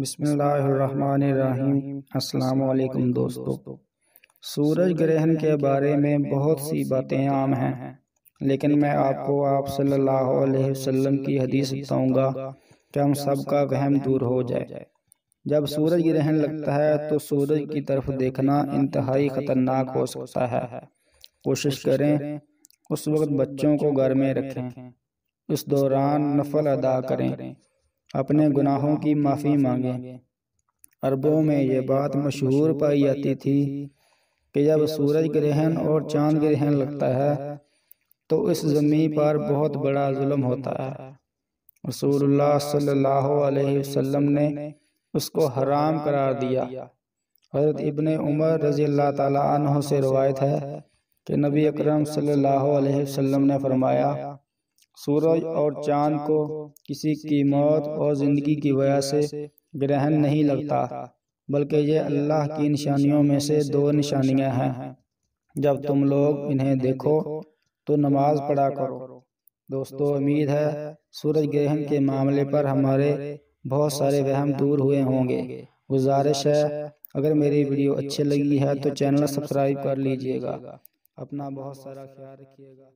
बिस्मिल्लाहिर्रहमानिर्रहीम। अस्सलाम वालेकुम दोस्तों। सूरज ग्रहण के बारे में बहुत सी बातें आम हैं, लेकिन मैं आपको आप सल्लल्लाहु अलैहि वसल्लम की हदीस बताऊँगा कि हम सब का वहम दूर हो जाए। जब सूरज ग्रहण लगता है तो सूरज की तरफ़ देखना इंतहाई ख़तरनाक हो सकता है। कोशिश करें उस वक्त बच्चों को घर में रखें। उस दौरान नफल अदा करें। अपने गुनाहों की माफ़ी मांगे। अरबों में ये बात मशहूर पाई जाती थी कि जब सूरज ग्रहण और चाँद ग्रहण लगता है तो इस ज़मीन पर बहुत बड़ा जुल्म होता है। रसूलुल्लाह सल्लल्लाहु अलैहि वसल्लम ने उसको हराम करार दिया। हज़रत इब्ने उमर रज़ी अल्लाह तु से रवायत है कि नबी अकरम सल्लल्लाहु अलैहि वसल्लम ने फरमाया सूरज और चाँद को किसी की मौत और ज़िंदगी की वजह से ग्रहण नहीं लगता बल्कि ये अल्लाह की निशानियों में से दो निशानियाँ हैं। जब तुम लोग इन्हें देखो तो नमाज़ पढ़ा करो। दोस्तों उम्मीद है सूरज ग्रहण के मामले पर हमारे बहुत सारे वहम दूर हुए होंगे। गुजारिश है अगर मेरी वीडियो अच्छी लगी है तो चैनल सब्सक्राइब कर लीजिएगा। अपना बहुत सारा ख्याल रखिएगा।